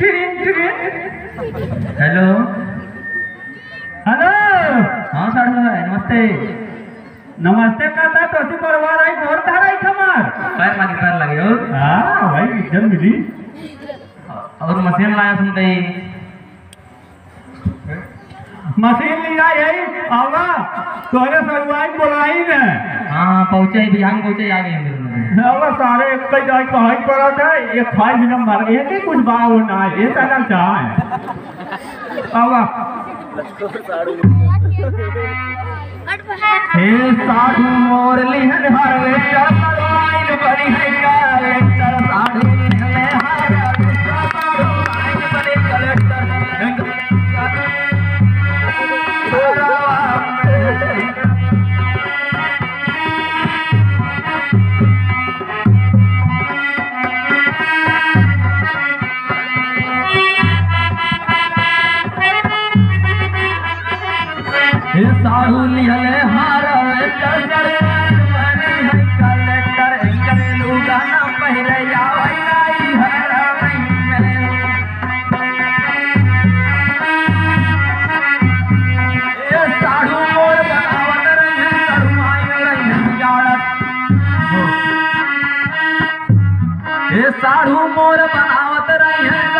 Hello hello हाँ साढ़ू भाई नमस्ते। नमस्ते कहता तो तू करवा रही भोर धारा हमार। पैर लगे पैर लगे हो। हाँ भाई इज़्ज़त मिली और मशीन लाया सुनते ही। मशीन लिया यही आवा तोरे सरुआई बोलाई ने। हाँ पहुँचे ही बिहान पहुँचे आ गए आवा सारे एक कई जाई कहाई पड़ा था ये खाई भी न मर गए कि कुछ बाव ना ये कहना चाहे आवा हे साधु मोर लिहन हर वे चरवाइन बनी है कलेक्टर साधु। साधु मोर बनावत रही करुमाई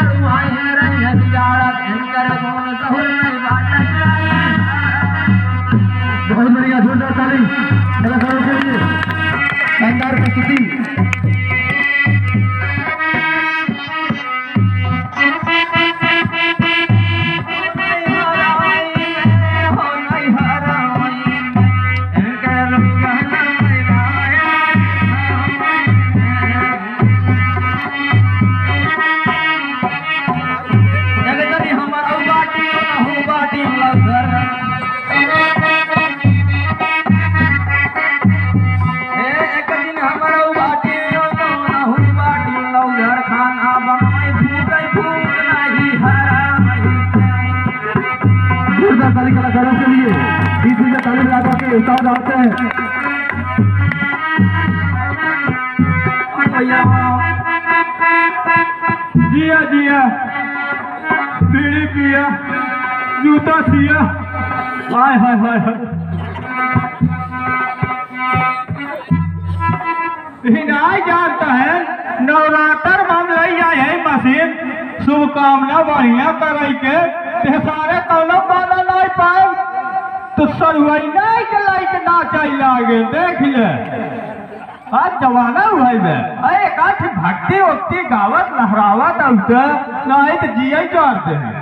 उत्साह डालते हैं। जिया जिया। बीड़ी पिया। जूता सिया। हाय हाय हाय हाय। हिनाई जानता है, नवरात्र में हम लई आए हैं मशीन शुभकामना बढ़िया करे के। सारे कौनो बाधा नहीं पाए। तो के ना चाहिए लागे देख ले। आज जमाना हुआ है अरे काठ भक्ति उक्ति गावत लहरावत औते नहीं तो जिया चाहते हैं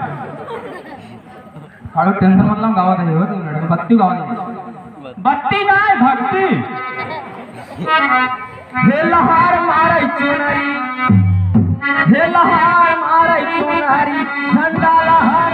काढू टेन्शन मधला गावात आहे हो तुम्ही बत्ती गावात बत्ती नहीं भक्ति। हे लहार मारे चुनरी हे लहार मारे चुनरी झंडा लहर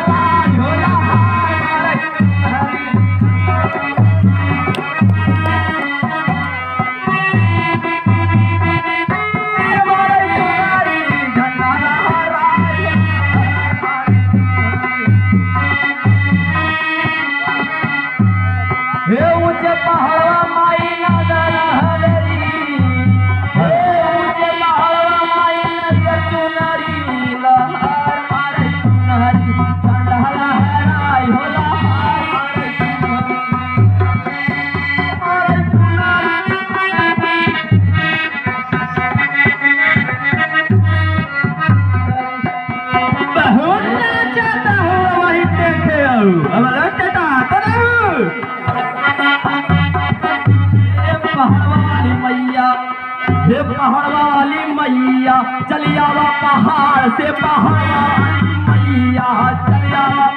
पहाड़वा वाली मैया चलिया पहाड़ से पहाड़ मैया चली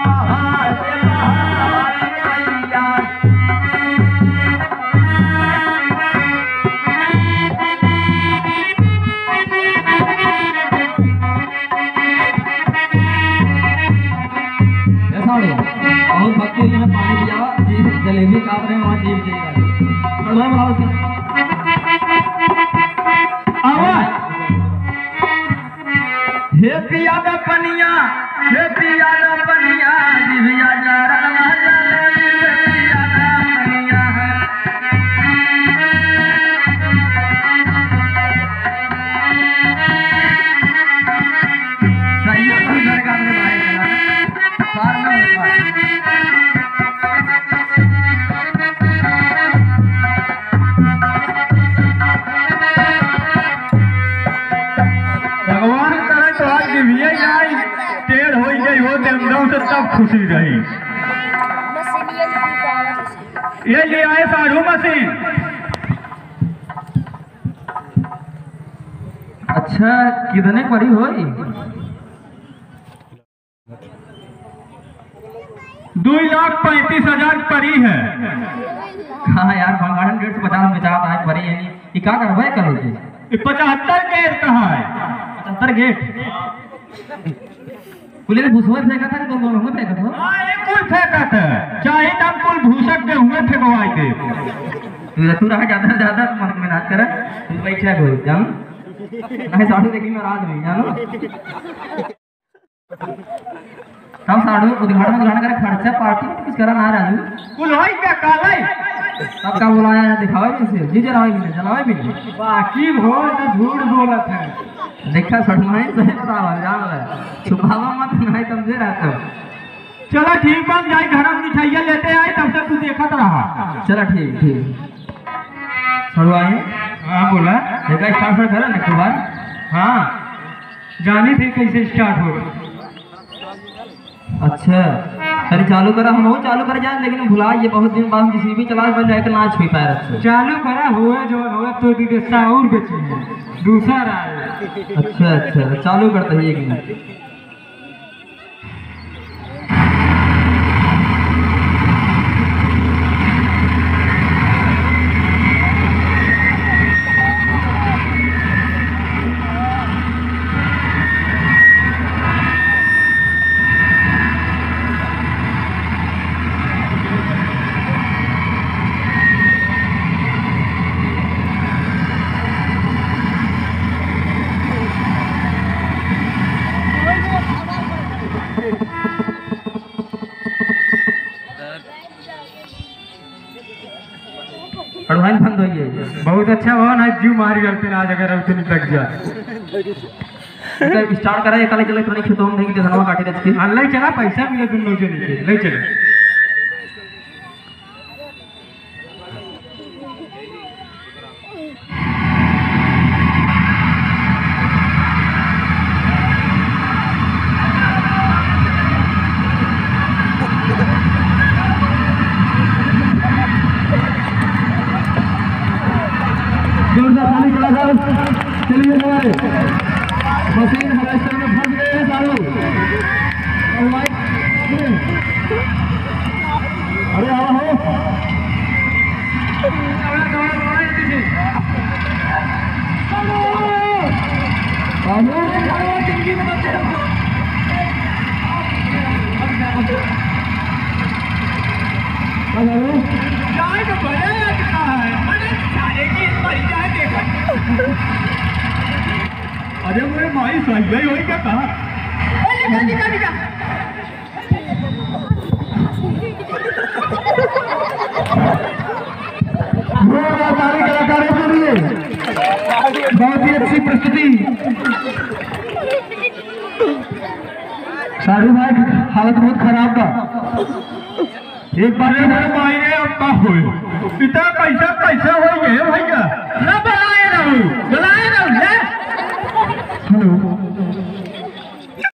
पनिया खुशी रही ये ले आए साढ़ू मशीन अच्छा कितने पड़ी होई? दो लाख पैंतीस हज़ार पड़ी है हाँ यार भंगारन डेढ़ सौ पचास में चाहता है पड़ी यानी ये क्या करवाए ये पचहत्तर के कहाँ है? पचहत्तर गेट। ने भूसवा फेंका था तुम दोनों में फेंका था? हाँ, ये कुल फेंकत है चाहे तब कुल भूसक के हुए फेंकवाई थे तू तू रहा ज़्यादा ज़्यादा मन में नाच कर। तू बैठा कोई जान। नहीं साड़ू देखी मैं राज नहीं जानो। तब साड़ू उद्घाटन उद्घाटन करे खर्चा पार्टी में कुछ करा ना राजू कुल होई क्या कालाई तब का बुलाया दिखावे भी से। जी जरावे भी जलावे नहीं। बाकी हो तो झूठ बोलत है देखा सड़माई सही बतावा जान ले। छुपावा मत नहीं तुम दे रहते चलो ठीक बन जाए घर में मिठाइया लेते आए तब से तू देखत रहा। चलो ठीक ठीक। सड़वाए हाँ बोला। देखा स्टार्ट कर करे ना एक बार हाँ। जानी थी कैसे स्टार्ट हो। अच्छा। चल चालू करा हम बहुत चालू कर जाए लेकिन भुला ये बहुत दिन बाद किसी भी चला बन जाए कि ना छुई पाए चालू करा हुए जो हुए तो दीदी साउर बेची दूसरा अच्छा अच्छा चालू करते हैं एक मिनट। बंद हो बहुत अच्छा भवन है जू मारी करते आज अगर अब तुम तक जा। स्टार्ट करा एक काटे रखी हाँ चला, पैसा मिले तुम लोग चले। ताली चला चलिए हमारे मशीन हार्वेस्टर में फंस गए हैं चालू अरे आओ हो जाए तो अरे मेरे माई सही गई होई क्या कहा के बहुत ही अच्छी प्रस्तुति शाहरुख भाई हालत बहुत खराब था एक बार माई ने अब का होए? इतना पैसा कैसे हो गए भाई ना